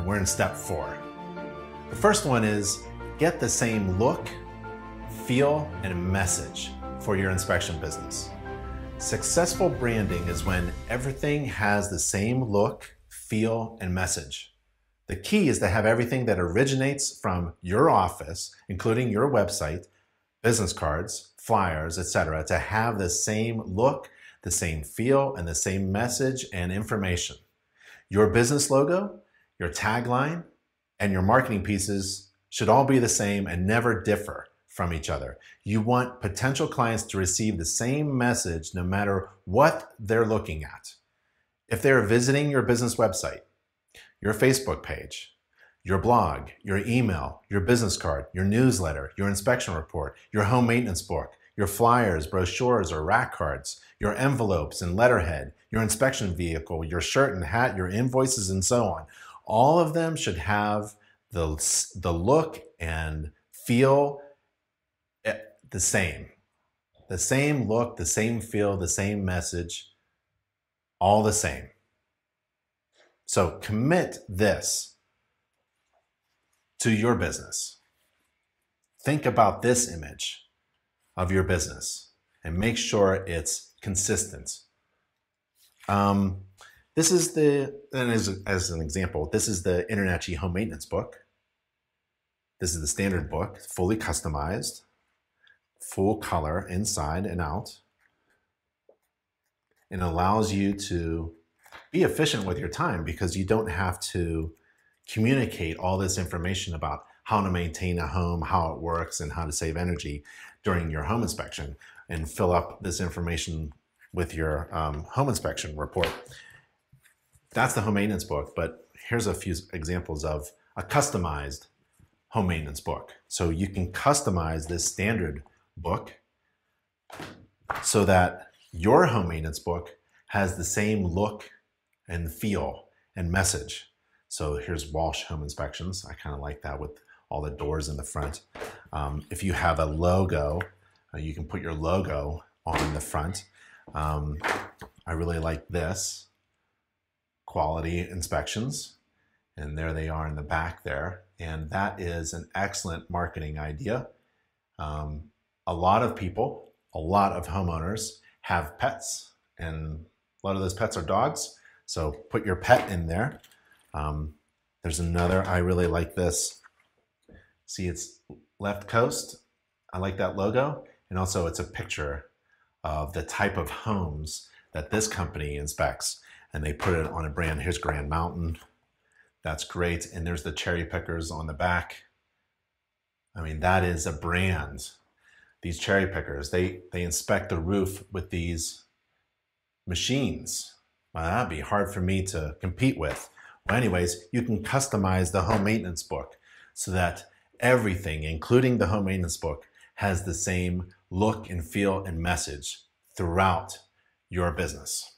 and we're in step four. The first one is get the same look, feel, and message for your inspection business. Successful branding is when everything has the same look, feel, and message. The key is to have everything that originates from your office, including your website, business cards, flyers, etc., to have the same look, the same feel, and the same message and information. Your business logo, your tagline, and your marketing pieces should all be the same and never differ from each other. You want potential clients to receive the same message no matter what they're looking at. If they're visiting your business website, your Facebook page, your blog, your email, your business card, your newsletter, your inspection report, your home maintenance book, your flyers, brochures, or rack cards, your envelopes and letterhead, your inspection vehicle, your shirt and hat, your invoices, and so on. All of them should have the, the look and feel eh, the same. The same look, the same feel, the same message, all the same. So commit this to your business. Think about this image of your business and make sure it's consistent. Um, this is the, and as, as an example, this is the InterNACHI home maintenance book. This is the standard book, fully customized, full color inside and out. And allows you to be efficient with your time because you don't have to communicate all this information about how to maintain a home, how it works, and how to save energy during your home inspection and fill up this information with your um, home inspection report. That's the home maintenance book, but here's a few examples of a customized home maintenance book. So you can customize this standard book so that your home maintenance book has the same look and feel and message. So here's Walsh Home Inspections. I kind of like that with all the doors in the front. Um, if you have a logo, uh, you can put your logo on the front. Um, I really like this, quality inspections. And there they are in the back there. And that is an excellent marketing idea. Um, a lot of people, a lot of homeowners have pets, and a lot of those pets are dogs. So put your pet in there. Um, there's another, I really like this. See, it's left coast. I like that logo. And also it's a picture of the type of homes that this company inspects. And they put it on a brand. Here's Grand Mountain. That's great. And there's the cherry pickers on the back. I mean, that is a brand. These cherry pickers, they, they inspect the roof with these machines. Well, that'd be hard for me to compete with. Well, anyways, you can customize the home maintenance book so that everything, including the home maintenance book, has the same look and feel and message throughout your business.